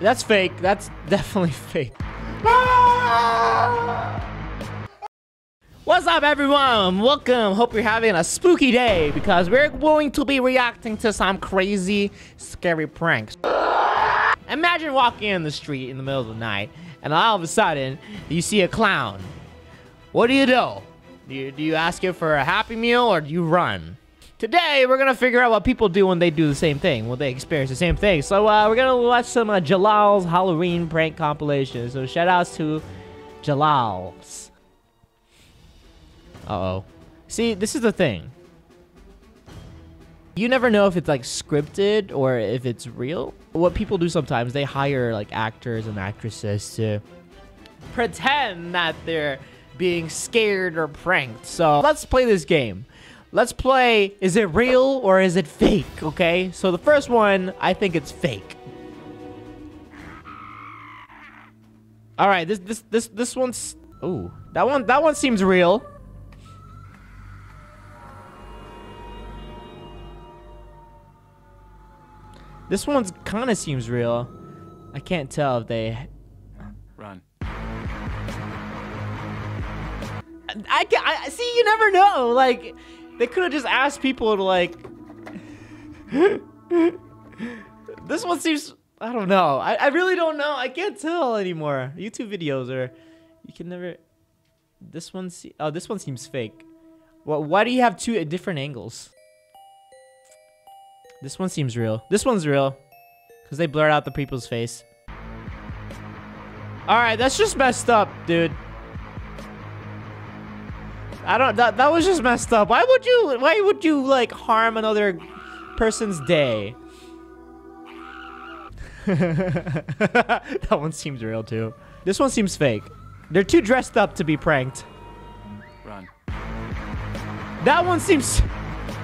That's fake. That's definitely fake. What's up, everyone? Welcome. Hope you're having a spooky day because we're going to be reacting to some crazy, scary pranks. Imagine walking in the street in the middle of the night and all of a sudden you see a clown. What do you do? Do you, do you ask it for a happy meal or do you run? Today, we're gonna figure out what people do when they do the same thing, when they experience the same thing. So, uh, we're gonna watch some uh, Jalal's Halloween prank compilation. So, shout outs to Jalal's. Uh oh. See, this is the thing. You never know if it's like scripted or if it's real. What people do sometimes, they hire like actors and actresses to pretend that they're being scared or pranked. So let's play this game. Let's play, is it real or is it fake, okay? So the first one, I think it's fake. All right, this this this this one's Ooh, that one that one seems real. This one's kind of seems real. I can't tell if they Run. I, can I see you never know. Like they could have just asked people to like This one seems I don't know. I, I really don't know. I can't tell anymore. YouTube videos are you can never This one se Oh, this one seems fake. Well, why do you have two different angles? This one seems real. This one's real. Cuz they blurred out the people's face. All right, that's just messed up, dude. I don't. That that was just messed up. Why would you? Why would you like harm another person's day? that one seems real too. This one seems fake. They're too dressed up to be pranked. Run. That one seems.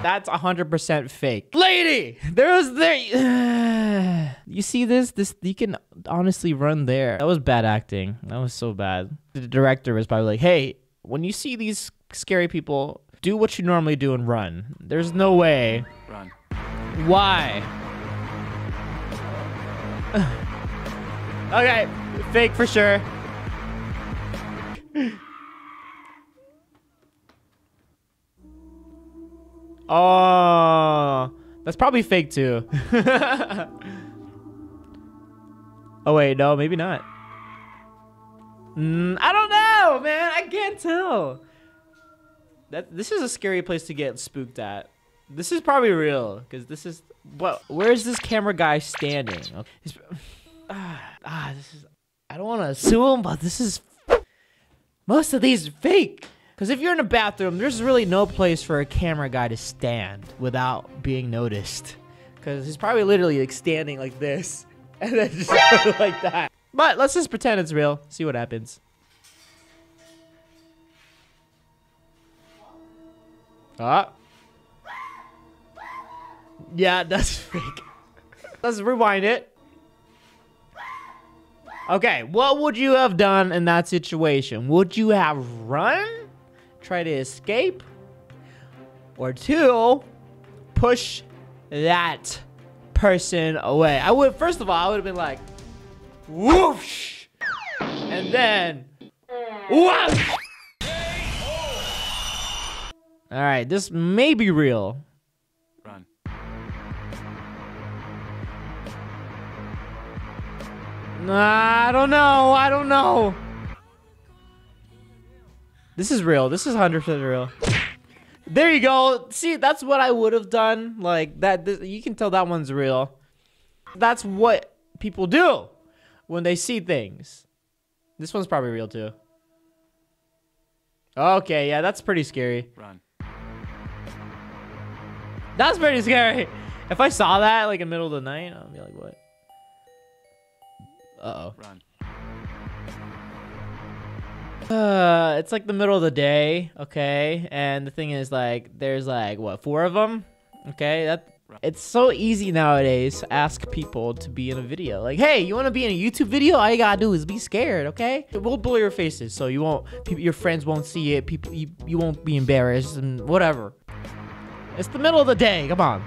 That's 100% fake. Lady! There was there. you see this? This you can honestly run there. That was bad acting. That was so bad. The director was probably like, "Hey, when you see these scary people, do what you normally do and run. There's no way. Run. Why? okay, fake for sure. oh, that's probably fake too. oh wait, no, maybe not. Mm, I don't know, man. I tell. That this is a scary place to get spooked at. This is probably real because this is what. Where is this camera guy standing? Okay. Ah, ah, this is. I don't want to assume, but this is. Most of these are fake. Because if you're in a bathroom, there's really no place for a camera guy to stand without being noticed. Because he's probably literally like standing like this and then just like that. But let's just pretend it's real. See what happens. Ah. Yeah, that's fake. Let's rewind it. Okay, what would you have done in that situation? Would you have run? Try to escape? Or two, push that person away? I would, first of all, I would have been like, whoosh! And then, whoosh! All right, this may be real. Run. Nah, I don't know. I don't know. This is real. This is 100% real. There you go. See, that's what I would have done. Like that this, you can tell that one's real. That's what people do when they see things. This one's probably real too. Okay, yeah, that's pretty scary. Run. That's pretty scary. If I saw that like in the middle of the night, I'd be like, what? Uh-oh. Run. Uh, it's like the middle of the day, okay? And the thing is like there's like what, four of them? Okay? That it's so easy nowadays to ask people to be in a video. Like, "Hey, you want to be in a YouTube video? All you got to do is be scared, okay? We'll blur your faces so you won't your friends won't see it. People you, you won't be embarrassed and whatever." It's the middle of the day. Come on.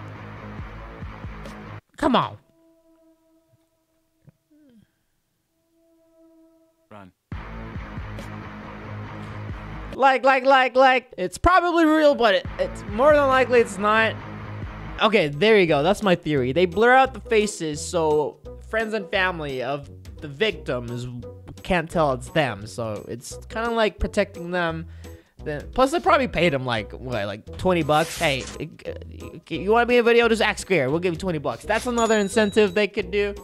Come on. Run. Like, like, like, like, it's probably real, but it, it's more than likely it's not. Okay, there you go. That's my theory. They blur out the faces so friends and family of the victims can't tell it's them. So it's kind of like protecting them. Then, plus, they probably paid him like what, like 20 bucks. Hey, you want to be in a video? Just act scared. We'll give you 20 bucks. That's another incentive they could do.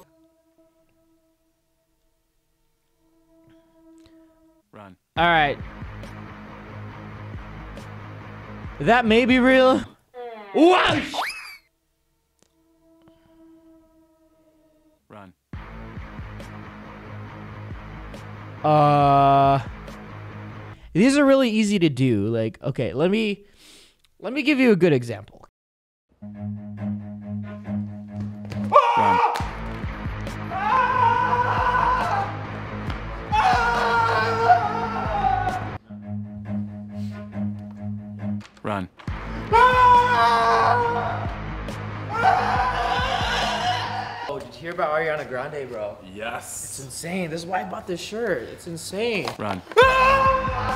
Run. All right. That may be real. Whoa! Run. Uh, these are really easy to do. Like, okay, let me let me give you a good example. Did you hear about Ariana Grande, bro? Yes. It's insane. This is why I bought this shirt. It's insane. Run. Ah!